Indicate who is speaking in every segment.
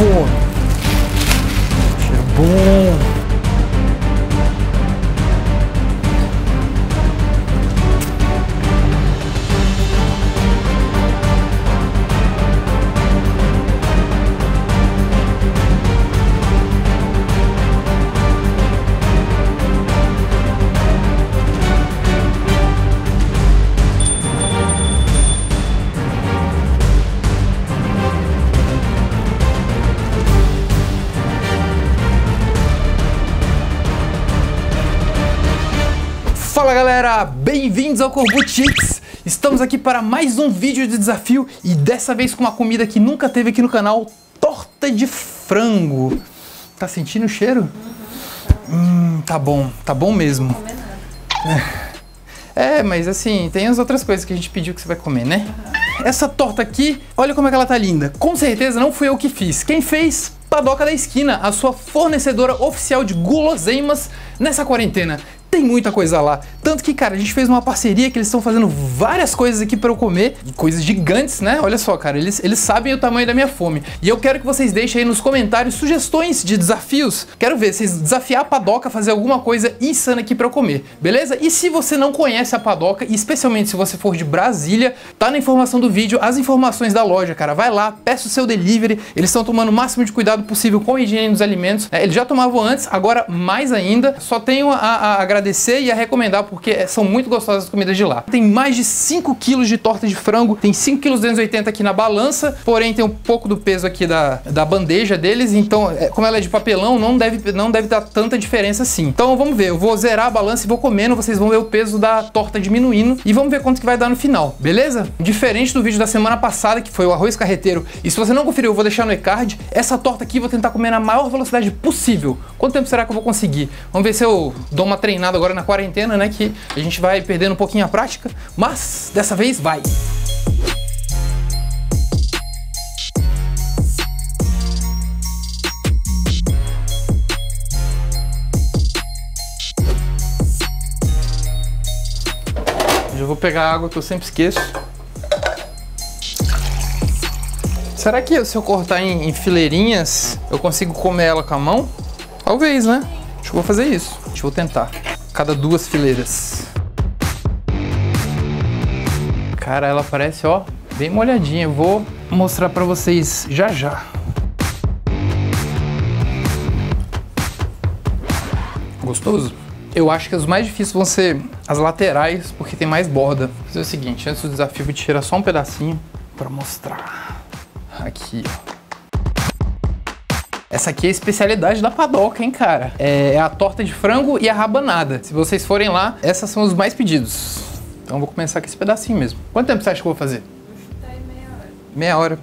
Speaker 1: fome. Fala galera, bem-vindos ao Corbutics! Estamos aqui para mais um vídeo de desafio e dessa vez com uma comida que nunca teve aqui no canal, torta de frango. Tá sentindo o cheiro? Hum, tá bom, tá bom mesmo. É, mas assim, tem as outras coisas que a gente pediu que você vai comer, né? Essa torta aqui, olha como é que ela tá linda. Com certeza não fui eu que fiz. Quem fez? Padoca da Esquina, a sua fornecedora oficial de guloseimas nessa quarentena tem muita coisa lá. Tanto que, cara, a gente fez uma parceria que eles estão fazendo várias coisas aqui para eu comer, coisas gigantes, né? Olha só, cara, eles, eles sabem o tamanho da minha fome. E eu quero que vocês deixem aí nos comentários sugestões de desafios. Quero ver vocês desafiar a Padoca a fazer alguma coisa insana aqui para eu comer, beleza? E se você não conhece a Padoca, especialmente se você for de Brasília, tá na informação do vídeo as informações da loja, cara. Vai lá, peça o seu delivery. Eles estão tomando o máximo de cuidado possível com a higiene dos alimentos. É, eles já tomavam antes, agora mais ainda. Só tenho a, a agradecer e a recomendar porque são muito gostosas as comidas de lá. Tem mais de 5 quilos de torta de frango, tem 5 kg 280 aqui na balança, porém tem um pouco do peso aqui da, da bandeja deles, então é, como ela é de papelão, não deve, não deve dar tanta diferença assim. Então vamos ver, eu vou zerar a balança e vou comendo, vocês vão ver o peso da torta diminuindo e vamos ver quanto que vai dar no final, beleza? Diferente do vídeo da semana passada, que foi o arroz carreteiro, e se você não conferiu, eu vou deixar no e-card, essa torta aqui eu vou tentar comer na maior velocidade possível. Quanto tempo será que eu vou conseguir? Vamos ver se eu dou uma treinada agora na quarentena, né? Que a gente vai perdendo um pouquinho a prática, mas dessa vez vai. Já vou pegar água que eu sempre esqueço. Será que se eu cortar em, em fileirinhas, eu consigo comer ela com a mão? Talvez, né? Acho que vou fazer isso. Deixa eu vou tentar. Cada duas fileiras. Cara, ela parece, ó, bem molhadinha. Eu vou mostrar pra vocês já já. Gostoso? Eu acho que os mais difíceis vão ser as laterais, porque tem mais borda. Vou fazer o seguinte, antes do desafio, vou tirar só um pedacinho pra mostrar. Aqui, ó. Essa aqui é a especialidade da padoca, hein, cara? É a torta de frango e a rabanada. Se vocês forem lá, essas são os mais pedidos. Então vou começar com esse pedacinho mesmo. Quanto tempo você acha que eu vou fazer?
Speaker 2: meia hora.
Speaker 1: Meia hora.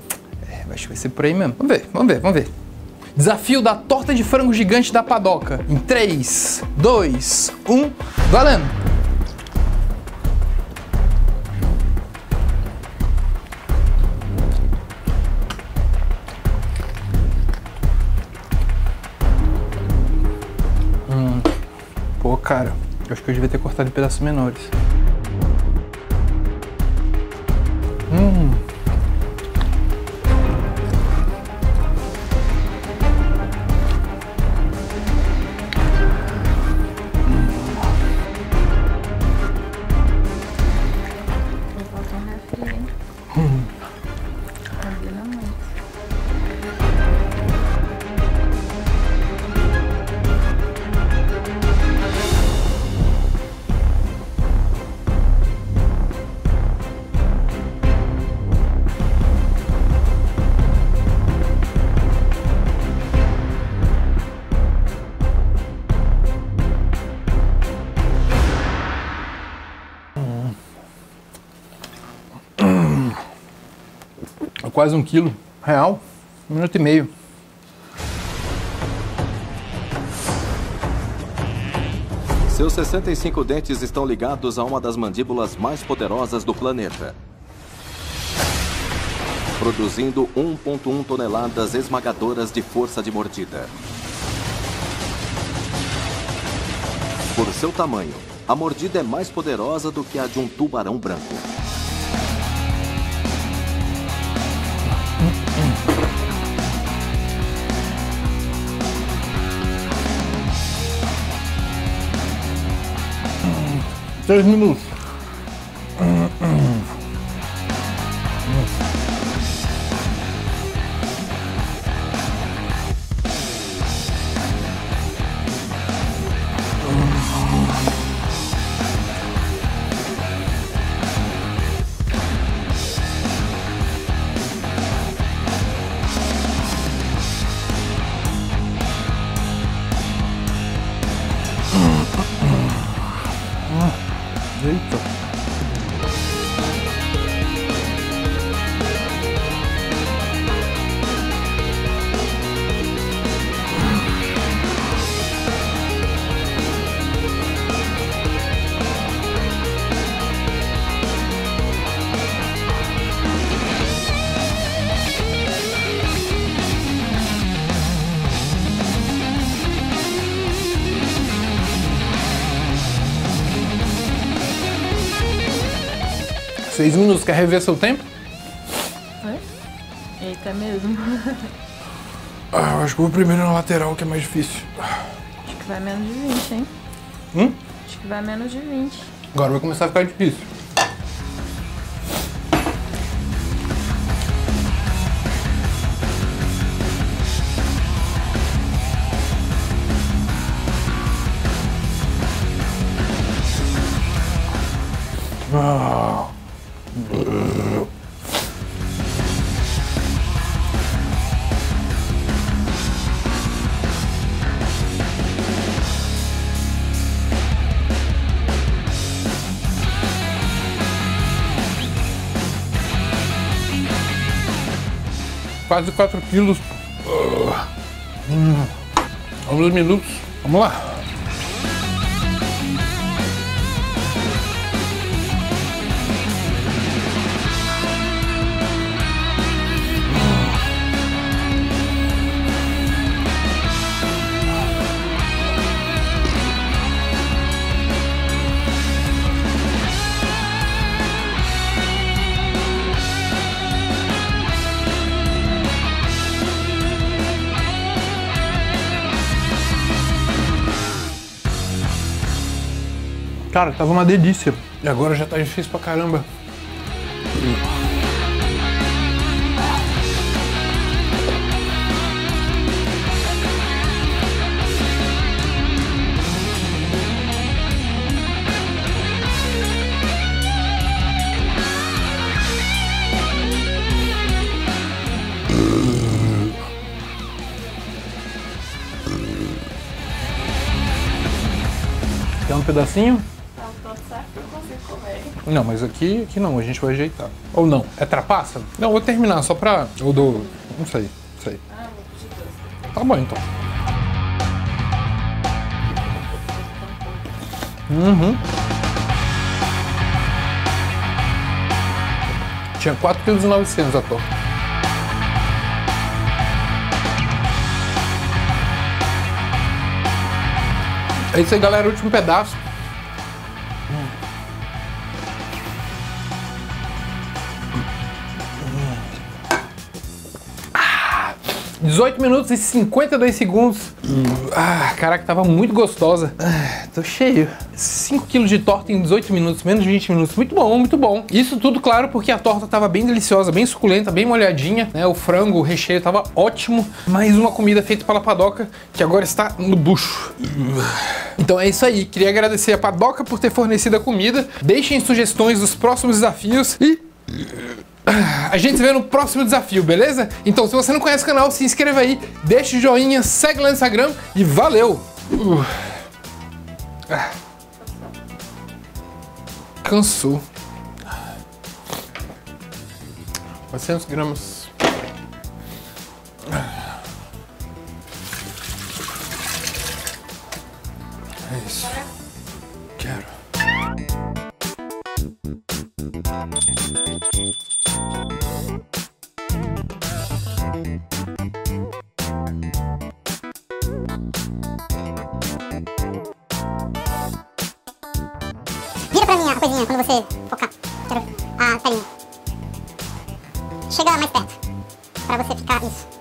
Speaker 1: É, acho que vai ser por aí mesmo. Vamos ver, vamos ver, vamos ver. Desafio da torta de frango gigante da padoca. Em 3, 2, 1, valendo! Cara, eu acho que eu devia ter cortado em pedaços menores. Hum. Quase um quilo. Real. Um minuto e meio.
Speaker 3: Seus 65 dentes estão ligados a uma das mandíbulas mais poderosas do planeta. Produzindo 1,1 toneladas esmagadoras de força de mordida. Por seu tamanho, a mordida é mais poderosa do que a de um tubarão branco.
Speaker 1: Três minutos. Seis minutos. Quer rever seu tempo?
Speaker 2: Oi? Eita mesmo.
Speaker 1: Ah, eu acho que vou primeiro na lateral, que é mais difícil.
Speaker 2: Acho que vai menos de 20, hein?
Speaker 1: Hum?
Speaker 2: Acho que vai menos de 20.
Speaker 1: Agora vai começar a ficar difícil. Quase 4 quilos. Ah. Hum. Alguns minutos. Vamos lá. Cara, tava uma delícia. E agora já tá difícil pra caramba. Quer um pedacinho?
Speaker 2: Não,
Speaker 1: mas aqui, aqui não, a gente vai ajeitar. Ou não? É trapaça? Não, vou terminar só pra. Eu dou. Não sei, sei.
Speaker 2: Ah, vou pedir.
Speaker 1: Tá bom então. Uhum. Tinha 4,9 kg a torta. É isso aí, galera. Último pedaço. 18 minutos e 52 segundos. Ah, caraca, tava muito gostosa. Ah, tô cheio. 5 quilos de torta em 18 minutos, menos de 20 minutos. Muito bom, muito bom. Isso tudo, claro, porque a torta tava bem deliciosa, bem suculenta, bem molhadinha, né? O frango, o recheio tava ótimo. Mais uma comida feita pela Padoca, que agora está no bucho. Então é isso aí. Queria agradecer a Padoca por ter fornecido a comida. Deixem sugestões dos próximos desafios e a gente se vê no próximo desafio, beleza? Então, se você não conhece o canal, se inscreva aí, deixa o joinha, segue lá no Instagram e valeu! Uh. Ah. Cansou. 400 gramas.
Speaker 4: Pra mim a coisinha quando você focar. Quero a telinha. Chega mais perto. Pra você ficar isso.